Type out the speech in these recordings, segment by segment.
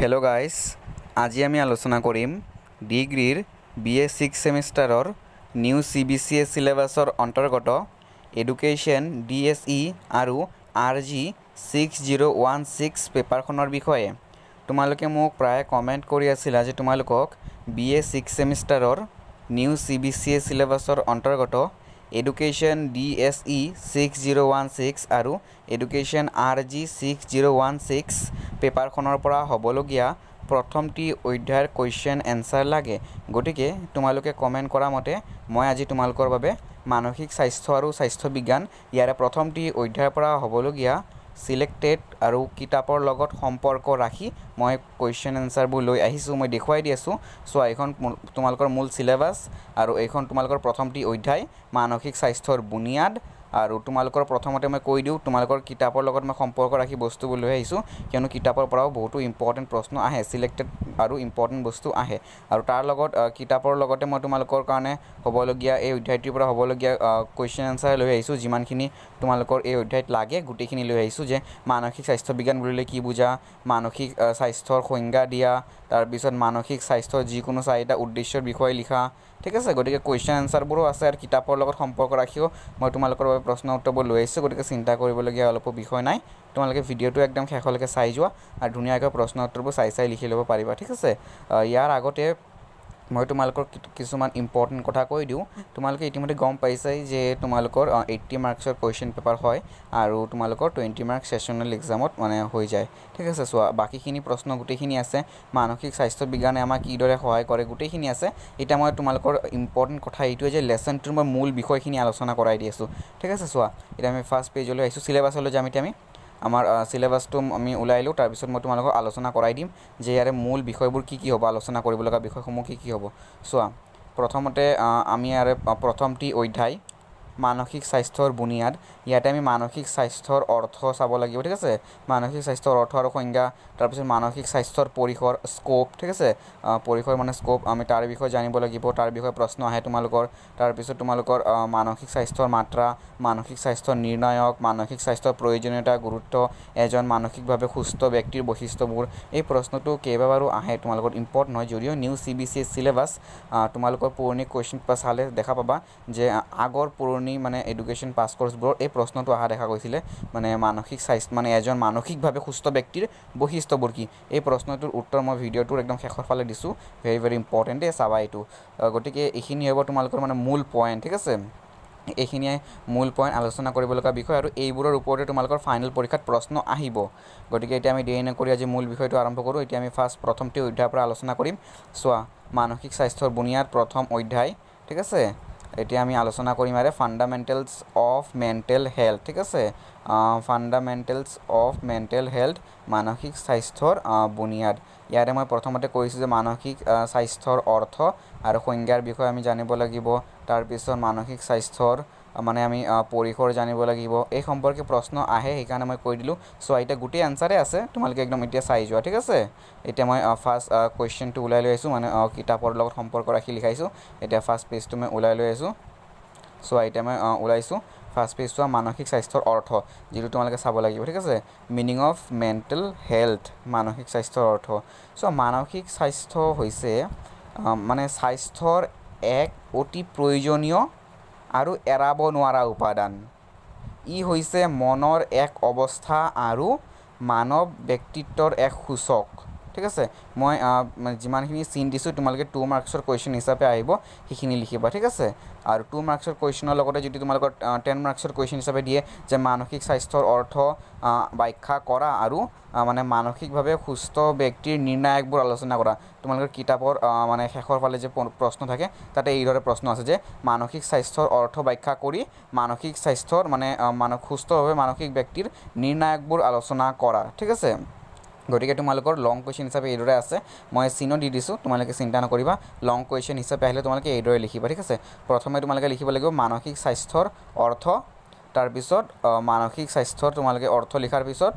Hello guys আজি আমি আলোচনা কৰিম ডিগ্ৰীৰ B A six ছেমিষ্টাৰৰ new C B C S চিলেবাছৰ অন্তৰ্গত এডুকেশ্যন ডি এছ ই আৰু R G six zero' one six পেপাৰখনৰ বিষয়ে। তোমালোকে মোক প্ৰায় কমেণ্ট কৰি আছিলা যে তোমালোকক B A six ছেমিষ্টাৰৰ new C B C S চিলেবাছৰ অন্তৰ্গত education D S E six zero' one six আৰু education R G six zero' one six পেপাৰখনৰ পৰা হ'বলগীয়া প্ৰথমটি অধ্যায়ৰ কুৱেশ্যন এনচাৰ লাগে। গতিকে তোমালোকে কমেণ্ট কৰা মতে মই আজি তোমালোকৰ বাবে মানসিক স্বাস্থ্য আৰু স্বাস্থ্য বিজ্ঞান ইয়াৰে প্ৰথমটি অধ্যায়ৰ পৰা হ'বলগীয়া চিলেক্টেড আৰু কিতাপৰ লগত সম্পৰ্ক ৰাখি মই কুৱেশ্যন এনচাৰবোৰ লৈ আহিছোঁ মই দেখুৱাই দি আছোঁ। চোৱা এইখন তোমালোকৰ মূল চিলেবাছ আৰু এইখন তোমালোকৰ প্ৰথমটি অধ্যায় মানসিক স্বাস্থ্যৰ বুনিয়াদ আৰু তোমালোকৰ প্ৰথমতে মই কৈ দিওঁ তোমালোকৰ কিতাপৰ লগত মই সম্পৰ্ক ৰাখি বস্তুবোৰ লৈ আহিছোঁ। কিয়নো কিতাপৰ পৰাও বহুতো ইম্পৰ্টেণ্ট প্ৰশ্ন আহে চিলেক্টেড আৰু ইম্পৰ্টেণ্ট বস্তু আহে। আৰু তাৰ লগত কিতাপৰ লগতে মই তোমালোকৰ কাৰণে হ'বলগীয়া এই অধ্যায়টোৰ পৰা হ'বলগীয়া কুৱেশ্যন এনচাৰ লৈ আহিছোঁ। যিমানখিনি তোমালোকৰ এই অধ্যায়ত লাগে গোটেইখিনি লৈ আহিছোঁ যে মানসিক স্বাস্থ্য বিজ্ঞান বুলিলে কি বুজা মানসিক স্বাস্থ্যৰ সংজ্ঞা দিয়া তাৰপিছত মানসিক স্বাস্থ্যৰ যিকোনো চাৰিটা উদ্দেশ্যৰ বিষয়ে লিখা ঠিক আছে গতিকে কুৱেশ্যন এনচাৰবোৰো আছে আৰু কিতাপৰ লগত সম্পৰ্ক ৰাখিও মই তোমালোকৰ বাবে প্ৰশ্ন উত্তৰবোৰ লৈ আহিছোঁ গতিকে চিন্তা কৰিবলগীয়া অলপো বিষয় নাই। তোমালোকে ভিডিঅ'টো একদম শেষলৈকে চাই যোৱা আৰু ধুনীয়াকৈ প্ৰশ্ন উত্তৰবোৰ চাই চাই লিখি ল'ব পাৰিবা ঠিক আছে? ইয়াৰ আগতে মই তোমালোকৰ কিছুমান ইম্পৰ্টেণ্ট কথা কৈ দিওঁ। তোমালোকে ইতিমধ্যে গম পাইছাই যে তোমালোকৰ এইট্টি মাৰ্কছৰ কুৱেশ্যন পেপাৰ হয় আৰু তোমালোকৰ টুৱেণ্টি মাৰ্কছ ছেশ্যনেল এক্সামত মানে হৈ যায়। ঠিক আছে চোৱা বাকীখিনি প্ৰশ্ন গোটেইখিনি আছে। মানসিক স্বাস্থ্য বিজ্ঞানে আমাক কিদৰে সহায় কৰে গোটেইখিনি আছে। এতিয়া মই তোমালোকৰ ইম্পৰ্টেণ্ট কথা এইটোৱে যে লেচনটোৰ মই মূল বিষয়খিনি আলোচনা কৰাই দি আছোঁ। ঠিক আছে চোৱা এতিয়া আমি ফাৰ্ষ্ট পেজলৈ আহিছোঁ চিলেবাছলৈ যাম এতিয়া আমি। আমাৰ চিলেবাছটো আমি ওলাই লওঁ তাৰপিছত মই তোমালোকক আলোচনা কৰাই দিম যে ইয়াৰে মূল বিষয়বোৰ কি কি হ'ব আলোচনা কৰিব লগা বিষয়সমূহ কি কি হ'ব। চোৱা প্ৰথমতে আমি ইয়াৰে প্ৰথমটি অধ্যায় মানসিক স্বাস্থ্যৰ বুনিয়াদ। ইয়াতে আমি মানসিক স্বাস্থ্যৰ অৰ্থ চাব লাগিব ঠিক আছে? মানসিক স্বাস্থ্যৰ অৰ্থ আৰু সংজ্ঞা তাৰপিছত মানসিক স্বাস্থ্যৰ পৰিসৰ স্ক'প ঠিক আছে? পৰিসৰ মানে স্ক'প আমি তাৰ বিষয়ে জানিব লাগিব তাৰ বিষয়ে প্ৰশ্ন আহে তোমালোকৰ। তাৰপিছত তোমালোকৰ মানসিক স্বাস্থ্যৰ মাত্ৰা মানসিক স্বাস্থ্যৰ নিৰ্ণায়ক মানসিক স্বাস্থ্যৰ প্ৰয়োজনীয়তা গুৰুত্ব এজন মানসিকভাৱে সুস্থ ব্যক্তিৰ বৈশিষ্ট্যবোৰ। এই প্ৰশ্নটো কেইবাবাৰো আহে তোমালোকৰ ইম্পৰ্টেণ্ট নহয় যদিও new C B C syllabus তোমালোকৰ পুৰণি কুৱেশ্যন পেপাৰ চালে দেখা পাবা যে আগৰ পুৰণি মানে এডুকেশ্যন পাছ কৰ্চবোৰৰ এই প্ৰশ্নটো অহা দেখা গৈছিলে মানে মানসিক স্বাস্থ্য মানে এজন মানসিকভাৱে সুস্থ ব্যক্তিৰ বৈশিষ্ট্যবোৰ কি? এই প্ৰশ্নটোৰ উত্তৰ মই ভিডিঅ'টোৰ একদম শেষৰ ফালে দিছোঁ ভেৰি ভেৰি ইম্পৰ্টেণ্ট দেই চাবা এইটো। গতিকে এইখিনি হ'ব তোমালোকৰ মানে মূল পইণ্ট ঠিক আছে? এইখিনিয়ে মূল পইণ্ট আলোচনা কৰিব লগা বিষয় আৰু এইবোৰৰ ওপৰতে তোমালোকৰ ফাইনেল পৰীক্ষাত প্ৰশ্ন আহিব। গতিকে এতিয়া আমি দেৰি নকৰি আজি মূল বিষয়টো আৰম্ভ কৰোঁ এতিয়া আমি ফাৰ্ষ্ট প্ৰথমটি অধ্যায়ৰ পৰা আলোচনা কৰিম। চোৱা মানসিক স্বাস্থ্যৰ বুনিয়াদ প্ৰথম অধ্যায় ঠিক আছে? এতিয়া আমি আলোচনা কৰিম ইয়াৰে ফাণ্ডামেণ্টেলছ অফ মেণ্টেল হেল্থ ঠিক আছে? ফাণ্ডামেণ্টেলছ অফ মেণ্টেল হেল্থ মানসিক স্বাস্থ্যৰ বুনিয়াদ। ইয়াৰে মই প্ৰথমতে কৈছোঁ যে মানসিক স্বাস্থ্যৰ অৰ্থ আৰু সংজ্ঞাৰ বিষয়ে আমি জানিব লাগিব। তাৰপিছত মানসিক স্বাস্থ্যৰ মানে আমি পৰিসৰ জানিব লাগিব। এই সম্পৰ্কে প্ৰশ্ন আহে সেইকাৰণে মই কৈ দিলোঁ। চ' এতিয়া গোটেই এনচাৰে আছে। তোমালোকে একদম এতিয়া চাই যোৱা ঠিক আছে? এতিয়া মই ফাৰ্ষ্ট কুৱেশ্যনটো ওলাই লৈ আহিছোঁ মানে কিতাপৰ লগত সম্পৰ্ক ৰাখি লিখাইছোঁ। এতিয়া ফাৰ্ষ্ট পেজটো মই ওলাই লৈ আহিছোঁ। চ' এতিয়া মই ওলাইছোঁ। ফাৰ্ষ্ট পেজ চোৱা মানসিক স্বাস্থ্যৰ অৰ্থ যিটো তোমালোকে চাব লাগিব ঠিক আছে? মিনিং অফ মেণ্টেল হেল্থ মানসিক স্বাস্থ্যৰ অৰ্থ। চ' মানসিক স্বাস্থ্য হৈছে মানে স্বাস্থ্যৰ এক অতি প্ৰয়োজনীয় আৰু এৰাব নোৱাৰা উপাদান। ই হৈছে মনৰ এক অৱস্থা আৰু মানৱ ব্যক্তিত্বৰ এক সূচক। ঠিক আছে? মই যিমানখিনি চিন দিছোঁ তোমালোকে টু মাৰ্কছৰ কুৱেশ্যন হিচাপে আহিব সেইখিনি লিখিবা ঠিক আছে? আৰু টু মাৰ্কছৰ কুৱেশ্যনৰ লগতে যদি তোমালোকৰ টেন মাৰ্কছৰ কুৱেশ্যন হিচাপে দিয়ে যে মানসিক স্বাস্থ্যৰ অৰ্থ ব্যাখ্যা কৰা আৰু মানে মানসিকভাৱে সুস্থ ব্যক্তিৰ নিৰ্ণায়কবোৰ আলোচনা কৰা। তোমালোকৰ কিতাপৰ মানে শেষৰ ফালে যে প্ৰশ্ন থাকে তাতে এইদৰে প্ৰশ্ন আছে যে মানসিক স্বাস্থ্যৰ অৰ্থ ব্যাখ্যা কৰি মানসিক স্বাস্থ্যৰ মানে মানস সুস্থভাৱে মানসিক ব্যক্তিৰ নিৰ্ণায়কবোৰ আলোচনা কৰা ঠিক আছে? গতিকে তোমালোকৰ লং কুৱেশ্যন হিচাপে এইদৰে আছে। মই চিনো দি দিছোঁ তোমালোকে চিন্তা নকৰিবা। লং কুৱেশ্যন হিচাপে আহিলে তোমালোকে এইদৰে লিখিবা ঠিক আছে? প্ৰথমে তোমালোকে লিখিব লাগিব মানসিক স্বাস্থ্যৰ অৰ্থ তাৰপিছত মানসিক স্বাস্থ্যৰ তোমালোকে অৰ্থ লিখাৰ পিছত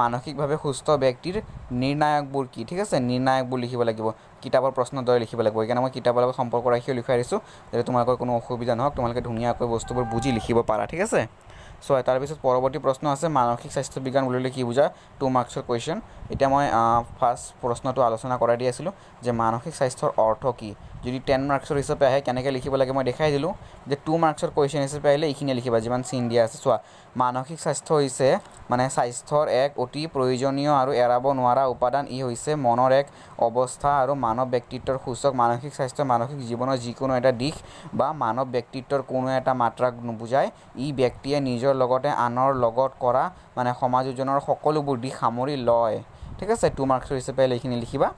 মানসিকভাৱে সুস্থ ব্যক্তিৰ নিৰ্ণায়কবোৰ কি ঠিক আছে? নিৰ্ণায়কবোৰ লিখিব লাগিব। কিতাপৰ প্ৰশ্নৰ দৰে লিখিব লাগিব। সেইকাৰণে মই কিতাপৰ লগত সম্পৰ্ক ৰাখিও লিখাই দিছোঁ যাতে তোমালোকৰ কোনো অসুবিধা নহওক তোমালোকে ধুনীয়াকৈ বস্তুবোৰ বুজি লিখিব পাৰা ঠিক আছে? চ' তাৰপিছত পৰৱৰ্তী প্ৰশ্ন আছে মানসিক স্বাস্থ্য বিজ্ঞান বুলিলে কি বুজা? টু মাৰ্কছৰ কুৱেশ্যন এতিয়া মই ফাৰ্ষ্ট প্ৰশ্নটো আলোচনা কৰাই দি আছিলোঁ যে মানসিক স্বাস্থ্যৰ অৰ্থ কি? যদি টেন মাৰ্কছৰ হিচাপে আহে কেনেকৈ লিখিব লাগে মই দেখাই দিলোঁ যে টু মাৰ্কছৰ কুৱেশ্যন হিচাপে আহিলে এইখিনিয়ে লিখিবা যিমান চিন দিয়া আছে। চোৱা মানসিক স্বাস্থ্য হৈছে মানে স্বাস্থ্যৰ এক অতি প্ৰয়োজনীয় আৰু এৰাব নোৱাৰা উপাদান। ই হৈছে মনৰ এক অৱস্থা আৰু মানৱ ব্যক্তিত্বৰ সূচক মানসিক স্বাস্থ্য মানসিক জীৱনৰ যিকোনো এটা দিশ বা মানৱ ব্যক্তিত্বৰ কোনো এটা মাত্ৰাক নুবুজায় ই ব্যক্তিয়ে নিজৰ লগতে আনৰ লগত কৰা মানে সমাযোজনৰ সকলোবোৰ দিশ সামৰি লয়। ঠিক আছে টু মাৰ্কছৰ হিচাপে এইখিনি লিখিবা।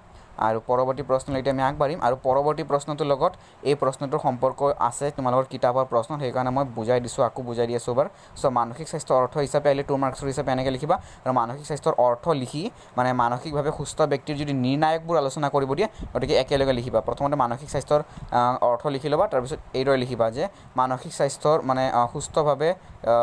আৰু পৰৱৰ্তী প্ৰশ্নলৈ এতিয়া আমি আগবাঢ়িম। আৰু পৰৱৰ্তী প্ৰশ্নটোৰ লগত এই প্ৰশ্নটোৰ সম্পৰ্ক আছে তোমালোকৰ কিতাপৰ প্ৰশ্ন সেইকাৰণে মই বুজাই দিছোঁ আকৌ বুজাই দি আছোঁ এবাৰ। চ' মানসিক স্বাস্থ্যৰ অৰ্থ হিচাপে আহিলে টু মাৰ্কছৰ হিচাপে এনেকৈ লিখিবা। আৰু মানসিক স্বাস্থ্যৰ অৰ্থ লিখি মানে মানসিকভাৱে সুস্থ ব্যক্তিৰ যদি নিৰ্ণায়কবোৰ আলোচনা কৰিব দিয়ে গতিকে একেলগে লিখিবা। প্ৰথমতে মানসিক স্বাস্থ্যৰ অৰ্থ লিখি ল'বা তাৰপিছত এইদৰে লিখিবা যে মানসিক স্বাস্থ্যৰ মানে সুস্থভাৱে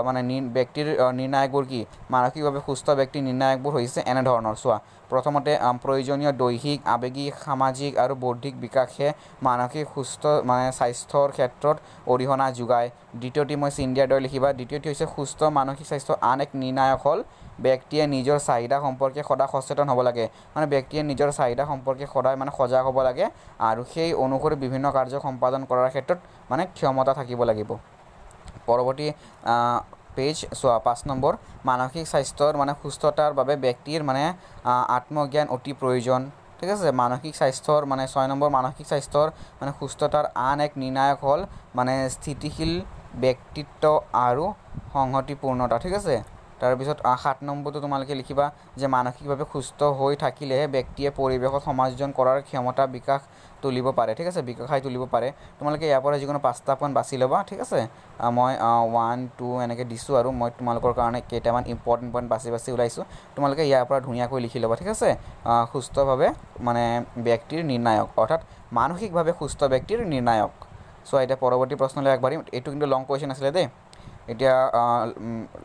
মানে ব্যক্তিৰ নিৰ্ণায়কবোৰ কি? মানসিকভাৱে সুস্থ ব্যক্তিৰ নিৰ্ণায়কবোৰ হৈছে এনেধৰণৰ। চোৱা প্ৰথমতে প্ৰয়োজনীয় দৈহিক আৱেগিক সামাজিক আৰু বৌদ্ধিক বিকাশে মানসিক সুস্থ মানে স্বাস্থ্যৰ ক্ষেত্ৰত অৰিহণা যোগায়। দ্বিতীয়টি মই চিন্দিয়াৰ দৰে লিখিবা। দ্বিতীয়টি হৈছে সুস্থ মানসিক স্বাস্থ্যৰ আন এক নিৰ্ণায়ক হ'ল ব্যক্তিয়ে নিজৰ চাহিদা সম্পৰ্কে সদায় সচেতন হ'ব লাগে। মানে ব্যক্তিয়ে নিজৰ চাহিদা সম্পৰ্কে সদায় মানে সজাগ হ'ব লাগে আৰু সেই অনুসৰি বিভিন্ন কাৰ্য সম্পাদন কৰাৰ ক্ষেত্ৰত মানে ক্ষমতা থাকিব লাগিব। পৰৱৰ্তী পেজ চোৱা পাঁচ নম্বৰ মানসিক স্বাস্থ্যৰ মানে সুস্থতাৰ বাবে ব্যক্তিৰ মানে আত্মজ্ঞান অতি প্ৰয়োজন। ঠিক আছে? মানসিক স্বাস্থ্যৰ মানে ছয় নম্বৰ মানসিক স্বাস্থ্যৰ মানে সুস্থতাৰ আন এক নিৰ্ণায়ক হ'ল মানে স্থিতিশীল ব্যক্তিত্ব আৰু সংহতিপূৰ্ণতা। ঠিক আছে? তাৰপিছত সাত নম্বৰটো তোমালোকে লিখিবা যে মানসিকভাৱে সুস্থ হৈ থাকিলেহে ব্যক্তিয়ে পৰিৱেশত সমাযোজন কৰাৰ ক্ষমতা বিকাশ তুলিব পাৰে। ঠিক আছে? বিকশাই তুলিব পাৰে। তোমালোকে ইয়াৰ পৰা যিকোনো পাঁচটা পইণ্ট বাছি ল'বা। ঠিক আছে? মই ওৱান টু এনেকৈ দিছোঁ আৰু মই তোমালোকৰ কাৰণে কেইটামান ইম্পৰ্টেণ্ট পইণ্ট বাছি বাছি ওলাইছোঁ। তোমালোকে ইয়াৰ পৰা ধুনীয়াকৈ লিখি ল'বা। ঠিক আছে? সুস্থভাৱে মানে ব্যক্তিৰ নিৰ্ণায়ক। অৰ্থাৎ মানসিকভাৱে সুস্থ ব্যক্তিৰ নিৰ্ণায়ক। চ' এতিয়া পৰৱৰ্তী প্ৰশ্নলৈ আগবাঢ়িম। এইটো কিন্তু লং কুৱেশ্যন আছিলে দেই। এতিয়া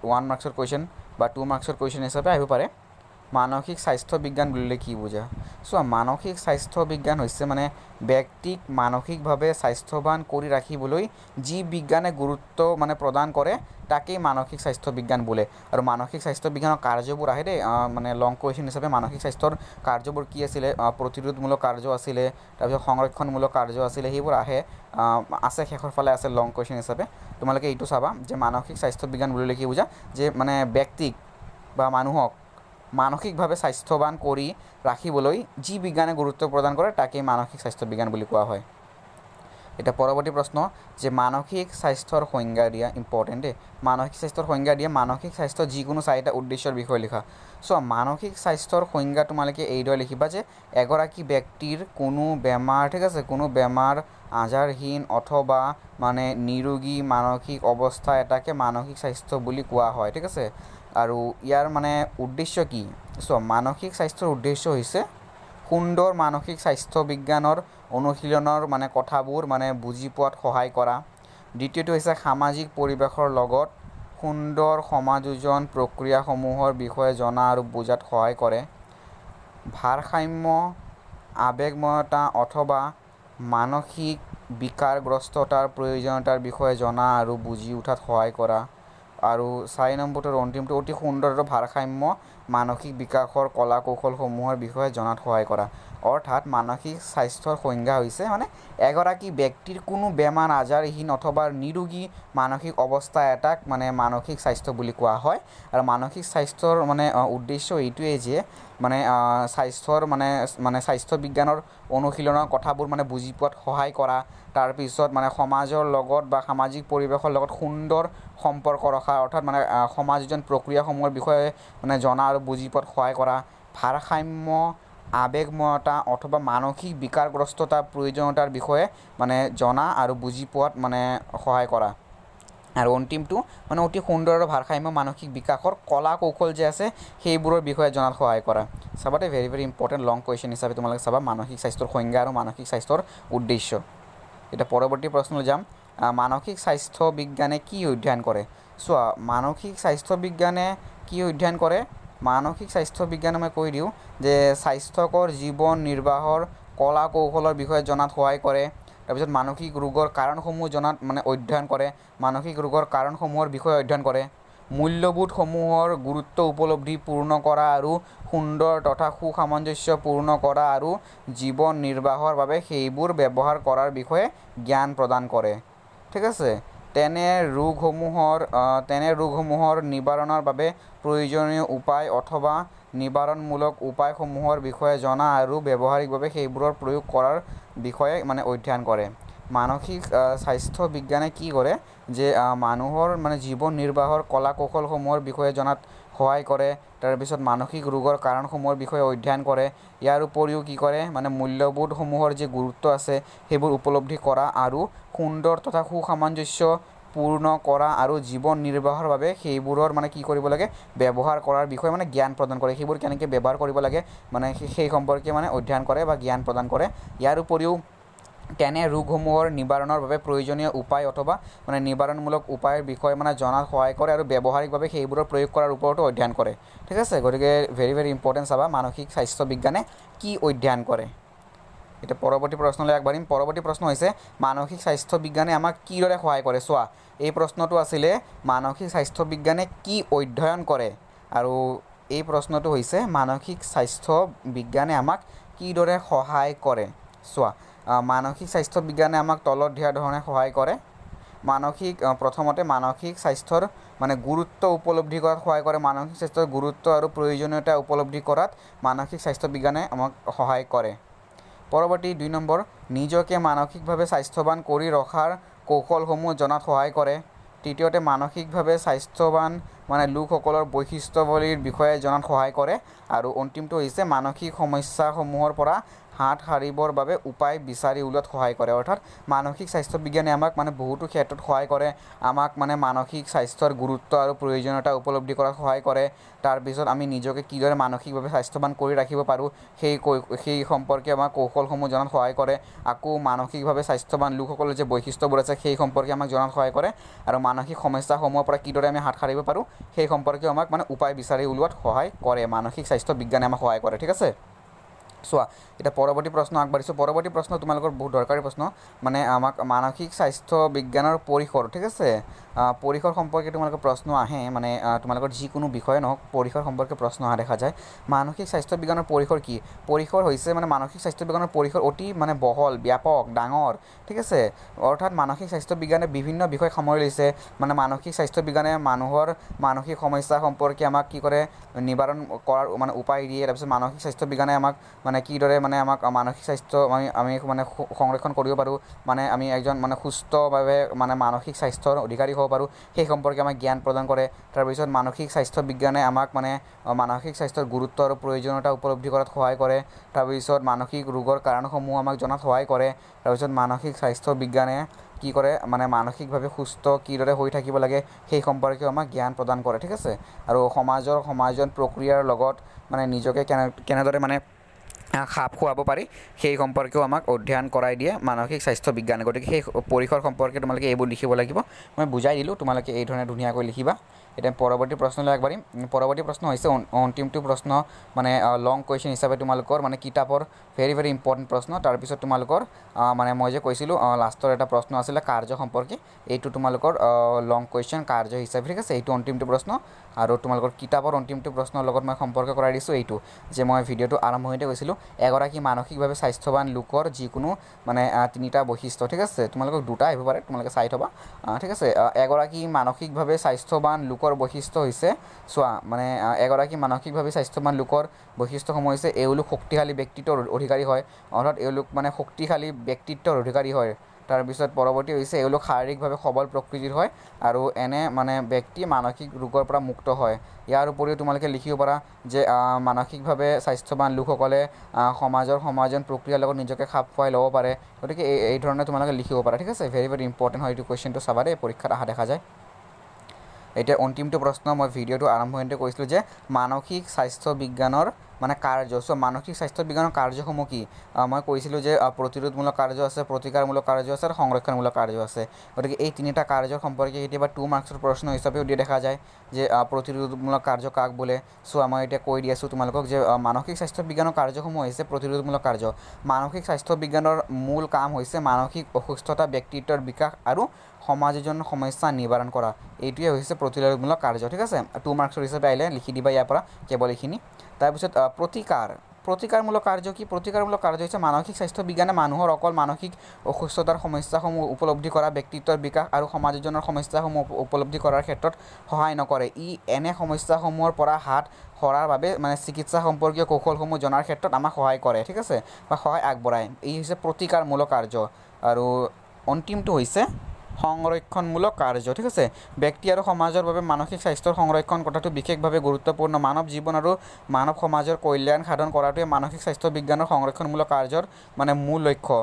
ওৱান মাৰ্কছৰ কুৱেশ্যন বা টু মাৰ্কছৰ কুৱেশ্যন হিচাপে আহিব পাৰে। মানসিক স্বাস্থ্য বিজ্ঞান বুলিলে কি বুজা? চোৱা মানসিক স্বাস্থ্য বিজ্ঞান হৈছে মানে ব্যক্তিক মানসিকভাৱে স্বাস্থ্যৱান কৰি ৰাখিবলৈ যি বিজ্ঞানে গুৰুত্ব মানে প্ৰদান কৰে তাকেই মানসিক স্বাস্থ্য বিজ্ঞান বোলে। আৰু মানসিক স্বাস্থ্য বিজ্ঞানৰ কাৰ্যবোৰ আহে দেই মানে লং কুৱেশ্যন হিচাপে মানসিক স্বাস্থ্যৰ কাৰ্যবোৰ কি আছিলে প্ৰতিৰোধমূলক কাৰ্য আছিলে তাৰপিছত সংৰক্ষণমূলক কাৰ্য আছিলে সেইবোৰ আহে আছে শেষৰ ফালে আছে লং কুৱেশ্যন হিচাপে। তোমালোকে এইটো চাবা যে মানসিক স্বাস্থ্য বিজ্ঞান বুলিলে কি বুজা? যে মানে ব্যক্তিক বা মানুহক মানসিকভাৱে স্বাস্থ্যৱান কৰি ৰাখিবলৈ যি বিজ্ঞানে গুৰুত্ব প্ৰদান কৰে তাকেই মানসিক স্বাস্থ্য বিজ্ঞান বুলি কোৱা হয়। এতিয়া পৰৱৰ্তী প্ৰশ্ন যে মানসিক স্বাস্থ্যৰ সংজ্ঞা দিয়া ইম্পৰ্টেণ্ট দেই। মানসিক স্বাস্থ্যৰ সংজ্ঞা দিয়ে মানসিক স্বাস্থ্য যিকোনো চাৰিটা উদ্দেশ্যৰ বিষয়ে লিখা। চ' মানসিক স্বাস্থ্যৰ সংজ্ঞা তোমালোকে এইদৰে লিখিবা যে এগৰাকী ব্যক্তিৰ কোনো বেমাৰ ঠিক আছে কোনো বেমাৰ আজাৰহীন অথবা মানে নিৰোগী মানসিক অৱস্থা এটাকে মানসিক স্বাস্থ্য বুলি কোৱা হয় ঠিক আছে। আৰু ইয়াৰ মানে উদ্দেশ্য কি? চ' মানসিক স্বাস্থ্যৰ উদ্দেশ্য হৈছে সুন্দৰ মানসিক স্বাস্থ্য বিজ্ঞানৰ অনুশীলনৰ মানে কথাবোৰ মানে বুজি পোৱাত সহায় কৰা। দ্বিতীয়টো হৈছে সামাজিক পৰিৱেশৰ লগত সুন্দৰ সমাযোজন প্ৰক্ৰিয়াসমূহৰ বিষয়ে জনা আৰু বুজাত সহায় কৰে। ভাৰসাম্য আৱেগময়তা অথবা মানসিক বিকাৰগ্ৰস্ততাৰ প্ৰয়োজনীয়তাৰ বিষয়ে জনা আৰু বুজি উঠাত সহায় কৰা। আৰু চাৰি নম্বৰটোৰ অন্তিমটো অতি সুন্দৰ আৰু ভাৰসাম্য মানসিক বিকাশৰ কলা কৌশলসমূহৰ বিষয়ে জনাত সহায় কৰা। অৰ্থাৎ মানসিক স্বাস্থ্যৰ সংজ্ঞা হৈছে মানে এগৰাকী ব্যক্তিৰ কোনো বেমাৰ আজাৰহীন অথবা নিৰোগী মানসিক অৱস্থা এটাক মানে মানসিক স্বাস্থ্য বুলি কোৱা হয়। আৰু মানসিক স্বাস্থ্যৰ মানে উদ্দেশ্য এইটোৱেই যে মানে স্বাস্থ্যৰ মানে মানে স্বাস্থ্য বিজ্ঞানৰ অনুশীলনৰ কথাবোৰ মানে বুজি পোৱাত সহায় কৰা তাৰপিছত মানে সমাজৰ লগত বা সামাজিক পৰিৱেশৰ লগত সুন্দৰ সম্পৰ্ক ৰখা অৰ্থাৎ মানে সমাযোজন প্ৰক্ৰিয়াসমূহৰ বিষয়ে মানে জনা আৰু বুজি পোৱাত সহায় কৰা ভাৰসাম্য আৱেগময়তা অথবা মানসিক বিকাৰগ্ৰস্ততাৰ প্ৰয়োজনীয়তাৰ বিষয়ে মানে জনা আৰু বুজি পোৱাত মানে সহায় কৰা। আৰু অন্তিমটো মানে অতি সুন্দৰ আৰু ভাৰসাম্য মানসিক বিকাশৰ কলা কৌশল যে আছে সেইবোৰৰ বিষয়ে জনাত সহায় কৰা। চাবাতে very very important long question হিচাপে তোমালোকে চাবা মানসিক স্বাস্থ্যৰ সংজ্ঞা আৰু মানসিক স্বাস্থ্যৰ উদ্দেশ্য। এতিয়া পৰৱৰ্তী প্ৰশ্নলৈ যাম। মানসিক স্বাস্থ্য বিজ্ঞানে কি অধ্যয়ন কৰে? চোৱা মানসিক স্বাস্থ্য বিজ্ঞানে কি অধ্যয়ন কৰে? মানসিক স্বাস্থ্য বিজ্ঞানে মই কৈ দিওঁ যে স্বাস্থ্যকৰ জীৱন নিৰ্বাহৰ কলা কৌশলৰ বিষয়ে জনাত সহায় কৰে। তাৰপিছত মানসিক ৰোগৰ কাৰণসমূহ জনাত মানে অধ্যয়ন কৰে। মানসিক ৰোগৰ কাৰণসমূহৰ বিষয়ে অধ্যয়ন কৰে। মূল্যবোধসমূহৰ গুৰুত্ব উপলব্ধি পূৰ্ণ কৰা আৰু সুন্দৰ তথা সু-সামঞ্জস্যপূৰ্ণ কৰা আৰু জীৱন নিৰ্বাহৰ বাবে সেইবোৰ ব্যৱহাৰ কৰাৰ বিষয়ে জ্ঞান প্ৰদান কৰে। ঠিক আছে? তেনে ৰোগসমূহৰ তেনে ৰোগসমূহৰ নিবাৰণৰ বাবে প্ৰয়োজনীয় উপায় অথবা নিবাৰণমূলক উপায়সমূহৰ বিষয়ে জনা আৰু ব্যৱহাৰিকভাৱে সেইবোৰৰ প্ৰয়োগ কৰাৰ বিষয়ে মানে অধ্যয়ন কৰে। মানসিক স্বাস্থ্য বিজ্ঞানে কি কৰে যে মানুহৰ মানে জীৱন নিৰ্বাহৰ কলা-কৌশলসমূহৰ বিষয়ে জনাত সহায় কৰে তাৰপিছত মানসিক ৰোগৰ কাৰণসমূহৰ বিষয়ে অধ্যয়ন কৰে। ইয়াৰ উপৰিও কি কৰে? মানে মূল্যবোধসমূহৰ যি গুৰুত্ব আছে সেইবোৰ উপলব্ধি কৰা আৰু সুন্দৰ তথা সু-সামঞ্জস্যপূৰ্ণ কৰা আৰু জীৱন নিৰ্বাহৰ বাবে সেইবোৰৰ মানে কি কৰিব লাগে? ব্যৱহাৰ কৰাৰ বিষয়ে মানে জ্ঞান প্ৰদান কৰে। সেইবোৰ কেনেকৈ ব্যৱহাৰ কৰিব লাগে? মানে সেই সম্পৰ্কে মানে অধ্যয়ন কৰে বা জ্ঞান প্ৰদান কৰে। ইয়াৰ উপৰিও তেনে ৰোগসমূহৰ নিবাৰণৰ বাবে প্ৰয়োজনীয় উপায় অথবা মানে নিবাৰণমূলক উপায়ৰ বিষয়ে মানে জনাত সহায় কৰে আৰু ব্যৱহাৰিকভাৱে সেইবোৰৰ প্ৰয়োগ কৰাৰ ওপৰতো অধ্যয়ন কৰে। ঠিক আছে? গতিকে ভেৰি ভেৰি ইম্পৰ্টেণ্ট চাবা মানসিক স্বাস্থ্য বিজ্ঞানে কি অধ্যয়ন কৰে। এতিয়া পৰৱৰ্তী প্ৰশ্নলৈ আগবাঢ়িম। পৰৱৰ্তী প্ৰশ্ন হৈছে মানসিক স্বাস্থ্য বিজ্ঞানে আমাক কিদৰে সহায় কৰে? চোৱা এই প্ৰশ্নটো আছিলে মানসিক স্বাস্থ্য বিজ্ঞানে কি অধ্যয়ন কৰে? আৰু এই প্ৰশ্নটো হৈছে মানসিক স্বাস্থ্য বিজ্ঞানে আমাক কিদৰে সহায় কৰে? চোৱা মানসিক স্বাস্থ্য বিজ্ঞানে আমাক তলত দিয়া ধৰণে সহায় কৰে। মানসিক প্ৰথমতে মানসিক স্বাস্থ্যৰ মানে গুৰুত্ব উপলব্ধি কৰাত সহায় কৰে। মানসিক স্বাস্থ্যৰ গুৰুত্ব আৰু প্ৰয়োজনীয়তা উপলব্ধি কৰাত মানসিক স্বাস্থ্য বিজ্ঞানে আমাক সহায় কৰে। পৰৱৰ্তী দুই নম্বৰ নিজকে মানসিকভাৱে স্বাস্থ্যৱান কৰি ৰখাৰ কৌশলসমূহ জনাত সহায় কৰে। তৃতীয়তে মানসিকভাৱে স্বাস্থ্যৱান মানে লোকসকলৰ বৈশিষ্ট্যাৱলীৰ বিষয়ে জনাত সহায় কৰে। আৰু অন্তিমটো হৈছে মানসিক সমস্যাসমূহৰ পৰা হাত সাৰিবৰ বাবে উপায় বিচাৰি উলিওৱাত সহায় কৰে। অৰ্থাৎ মানসিক স্বাস্থ্য বিজ্ঞানে আমাক মানে বহুতো ক্ষেত্ৰত সহায় কৰে। আমাক মানে মানসিক স্বাস্থ্যৰ গুৰুত্ব আৰু প্ৰয়োজনীয়তা উপলব্ধি কৰাত সহায় কৰে। তাৰপিছত আমি নিজকে কিদৰে মানসিকভাৱে স্বাস্থ্যৱান কৰি ৰাখিব পাৰোঁ সেই সেই সম্পৰ্কে আমাক কৌশলসমূহ জনাত সহায় কৰে। আকৌ মানসিকভাৱে স্বাস্থ্যৱান লোকসকলৰ যে বৈশিষ্ট্যবোৰ আছে সেই সম্পৰ্কে আমাক জনাত সহায় কৰে। আৰু মানসিক সমস্যাসমূহৰ পৰা কিদৰে আমি হাত সাৰিব পাৰোঁ সেই সম্পৰ্কে আমাক মানে উপায় বিচাৰি উলিওৱাত সহায় কৰে। মানসিক স্বাস্থ্য বিজ্ঞানে আমাক সহায় কৰে। ঠিক আছে? চোৱা এতিয়া পৰৱৰ্তী প্ৰশ্ন আগবাঢ়িছোঁ। পৰৱৰ্তী প্ৰশ্ন তোমালোকৰ বহুত দৰকাৰী প্ৰশ্ন। মানে আমাক মানসিক স্বাস্থ্য বিজ্ঞানৰ পৰিসৰ ঠিক আছে? পৰিসৰ সম্পৰ্কে তোমালোকৰ প্ৰশ্ন আহে মানে তোমালোকৰ যিকোনো বিষয়ে নহওক পৰিসৰ সম্পৰ্কে প্ৰশ্ন অহা দেখা যায়। মানসিক স্বাস্থ্য বিজ্ঞানৰ পৰিসৰ কি? পৰিসৰ হৈছে মানে মানসিক স্বাস্থ্য বিজ্ঞানৰ পৰিসৰ অতি মানে বহল ব্যাপক ডাঙৰ ঠিক আছে? অৰ্থাৎ মানসিক স্বাস্থ্য বিজ্ঞানে বিভিন্ন বিষয় সামৰি লৈছে। মানে মানসিক স্বাস্থ্য বিজ্ঞানে মানুহৰ মানসিক সমস্যা সম্পৰ্কে আমাক কি কৰে? নিবাৰণ কৰাৰ মানে উপায় দিয়ে। তাৰপিছত মানসিক স্বাস্থ্য বিজ্ঞানে আমাক মানে কিদৰে মানে আমাক মানসিক স্বাস্থ্য আমি আমি মানে সংৰক্ষণ কৰিব পাৰোঁ মানে আমি এজন মানে সুস্থভাৱে মানে মানসিক স্বাস্থ্যৰ অধিকাৰী হ'ব পাৰোঁ সেই সম্পৰ্কে আমাক জ্ঞান প্ৰদান কৰে। তাৰপিছত মানসিক স্বাস্থ্য বিজ্ঞানে আমাক মানে মানসিক স্বাস্থ্যৰ গুৰুত্ব আৰু প্ৰয়োজনীয়তা উপলব্ধি কৰাত সহায় কৰে। তাৰপিছত মানসিক ৰোগৰ কাৰণসমূহ আমাক জনাত সহায় কৰে। তাৰপিছত মানসিক স্বাস্থ্য বিজ্ঞানে কি কৰে মানে মানসিকভাৱে সুস্থ কিদৰে হৈ থাকিব লাগে সেই সম্পৰ্কেও আমাক জ্ঞান প্ৰদান কৰে ঠিক আছে? আৰু সমাজৰ সমাজন প্ৰক্ৰিয়াৰ লগত মানে নিজকে কেনে কেনেদৰে মানে খাপ খুৱাব পাৰি। সেই সম্পৰ্কেও আমাক অধ্যয়ন কৰাই দিয়ে মানসিক স্বাস্থ্য বিজ্ঞানে। গতিকে সেই পৰিসৰ সম্পৰ্কে তোমালোকে এইবোৰ লিখিব লাগিব। মই বুজাই দিলোঁ তোমালোকে এই ধৰণে ধুনীয়াকৈ লিখিবা। এতিয়া পৰৱৰ্তী প্ৰশ্নলৈ আগবাঢ়িম। পৰৱৰ্তী প্ৰশ্ন হৈছে অন্তিমটো প্ৰশ্ন মানে লং কুৱেশ্যন হিচাপে তোমালোকৰ মানে কিতাপৰ ভেৰি ভেৰি ইম্পৰ্টেণ্ট প্ৰশ্ন। তাৰপিছত তোমালোকৰ মানে মই যে কৈছিলোঁ লাষ্টৰ এটা প্ৰশ্ন আছিলে কাৰ্য সম্পৰ্কে। এইটো তোমালোকৰ লং কুৱেশ্যন কাৰ্য হিচাপে ঠিক আছে? এইটো অন্তিমটো প্ৰশ্ন। আৰু তোমালোকৰ কিতাপৰ অন্তিমটো প্ৰশ্নৰ লগত মই সম্পৰ্ক কৰাই দিছোঁ এইটো যে মই ভিডিঅ'টো আৰম্ভণিতে কৈছিলোঁ এগৰাকী মানসিকভাৱে স্বাস্থ্যৱান লোকৰ যিকোনো মানে তিনিটা বৈশিষ্ট্য ঠিক আছে? তোমালোকক দুটা আহিব পাৰে তোমালোকে চাই থ'বা। ঠিক আছে? এগৰাকী মানসিকভাৱে স্বাস্থ্যৱান লোকৰ বৈশিষ্ট্য হৈছে চোৱা মানে এগৰাকী মানসিকভাৱে স্বাস্থ্যৱান লোকৰ বৈশিষ্ট্যসমূহ হৈছে এওঁলোক শক্তিশালী ব্যক্তিত্বৰ অধিকাৰী হয় অৰ্থাৎ এওঁলোক মানে শক্তিশালী ব্যক্তিত্বৰ অধিকাৰী হয়। তাৰপিছত পৰৱৰ্তী হৈছে এওঁলোক শাৰীৰিকভাৱে সবল প্ৰকৃতিৰ হয় আৰু এনে মানে ব্যক্তি মানসিক ৰোগৰ পৰা মুক্ত হয়। ইয়াৰ উপৰিও তোমালোকে লিখিব পাৰা যে মানসিকভাৱে স্বাস্থ্যৱান লোকসকলে সমাজৰ সমাজন প্ৰক্ৰিয়াৰ লগত নিজকে খাপ খুৱাই ল'ব পাৰে। গতিকে এই এই ধৰণে তোমালোকে লিখিব পাৰা ঠিক আছে? ভেৰি ভেৰি ইম্পৰ্টেণ্ট হয় এইটো কুৱেশ্যনটো চাবা দেই পৰীক্ষাত অহা দেখা যায়। এতিয়া অন্তিমটো প্ৰশ্ন মই ভিডিঅ'টো আৰম্ভণিতে কৈছিলোঁ যে মানসিক স্বাস্থ্য বিজ্ঞানৰ মানে কাৰ্য। চ' মানসিক স্বাস্থ্য বিজ্ঞানৰ কাৰ্যসমূহ কি? মই কৈছিলোঁ যে প্ৰতিৰোধমূলক কাৰ্য আছে প্ৰতিকাৰমূলক কাৰ্য আছে আৰু সংৰক্ষণমূলক কাৰ্য আছে। গতিকে এই তিনিটা কাৰ্যৰ সম্পৰ্কে কেতিয়াবা টু মাৰ্কছৰ প্ৰশ্ন হিচাপেও দিয়া দেখা যায় যে প্ৰতিৰোধমূলক কাৰ্য কাক বোলে। চ' মই এতিয়া কৈ দি আছোঁ তোমালোকক যে মানসিক স্বাস্থ্য বিজ্ঞানৰ কাৰ্যসমূহ হৈছে প্ৰতিৰোধমূলক কাৰ্য। মানসিক স্বাস্থ্য বিজ্ঞানৰ মূল কাম হৈছে মানসিক অসুস্থতা ব্যক্তিত্বৰ বিকাশ আৰু সমাজজন সমস্যা নিবাৰণ কৰা। এইটোৱে হৈছে প্ৰতিৰোধমূলক কাৰ্য ঠিক আছে? টু মাৰ্কছৰ হিচাপে আহিলে লিখি দিবা ইয়াৰ পৰা কেৱল এইখিনি। তাৰপিছত প্ৰতিকাৰ প্ৰতিকাৰমূলক কাৰ্য কি? প্ৰতিকাৰমূলক কাৰ্য হৈছে মানসিক স্বাস্থ্য বিজ্ঞানে মানুহৰ অকল মানসিক অসুস্থতাৰ সমস্যাসমূহ উপলব্ধি কৰা ব্যক্তিত্বৰ বিকাশ আৰু সমাজজনৰ সমস্যাসমূহ উপলব্ধি কৰাৰ ক্ষেত্ৰত সহায় নকৰে। ই এনে সমস্যাসমূহৰ পৰা হাত সৰাৰ বাবে মানে চিকিৎসা সম্পৰ্কীয় কৌশলসমূহ জনাৰ ক্ষেত্ৰত আমাক সহায় কৰে ঠিক আছে? বা সহায় আগবঢ়ায়। এই হৈছে প্ৰতিকাৰমূলক কাৰ্য। আৰু অন্তিমটো হৈছে সংৰক্ষণমূলক কাৰ্য ঠিক আছে? ব্যক্তি আৰু সমাজৰ বাবে মানসিক স্বাস্থ্যৰ সংৰক্ষণ কৰাটো বিশেষভাৱে গুৰুত্বপূৰ্ণ। মানৱ জীৱন আৰু মানৱ সমাজৰ কল্যাণ সাধন কৰাটোৱে মানসিক স্বাস্থ্য বিজ্ঞানৰ সংৰক্ষণমূলক কাৰ্যৰ মানে মূল লক্ষ্য।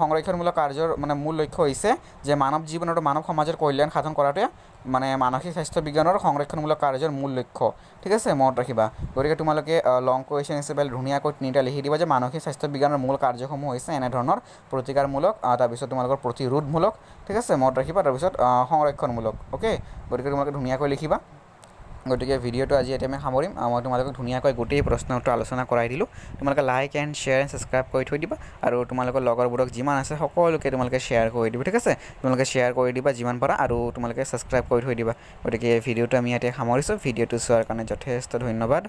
সংৰক্ষণমূলক কাৰ্যৰ মানে মূল লক্ষ্য হৈছে যে মানৱ জীৱন আৰু মানৱ সমাজৰ কল্যাণ সাধন কৰাটোৱে মানে মানসিক স্বাস্থ্য বিজ্ঞানৰ সংৰক্ষণমূলক কাৰ্যৰ মূল লক্ষ্য। ঠিক আছে মনত ৰাখিবা। গতিকে তোমালোকে লং কুৱেশ্যন হিচাপে ধুনীয়াকৈ তিনিটা লিখি দিবা যে মানসিক স্বাস্থ্য বিজ্ঞানৰ মূল কাৰ্যসমূহ হৈছে এনেধৰণৰ প্ৰতিকাৰমূলক তাৰপিছত তোমালোকৰ প্ৰতিৰোধমূলক ঠিক আছে মনত ৰাখিবা। তাৰপিছত সংৰক্ষণমূলক অ'কে গতিকে তোমালোকে ধুনীয়াকৈ লিখিবা। গতিকে ভিডিঅ'টো আজি এতিয়া আমি সামৰিম মই তোমালোকক ধুনীয়াকৈ গোটেই প্ৰশ্ন উত্তৰ আলোচনা কৰাই দিলোঁ। তোমালোকে like and share and subscribe কৰি থৈ দিবা আৰু তোমালোকৰ লগৰবোৰক যিমান আছে সকলোকে তোমালোকে শ্বেয়াৰ কৰি দিবা ঠিক আছে? তোমালোকে শ্বেয়াৰ কৰি দিবা যিমান পাৰা আৰু তোমালোকে ছাবস্ক্ৰাইব কৰি থৈ দিবা। গতিকে ভিডিঅ'টো আমি ইয়াতে সামৰিছোঁ। ভিডিঅ'টো চোৱাৰ কাৰণে যথেষ্ট ধন্যবাদ।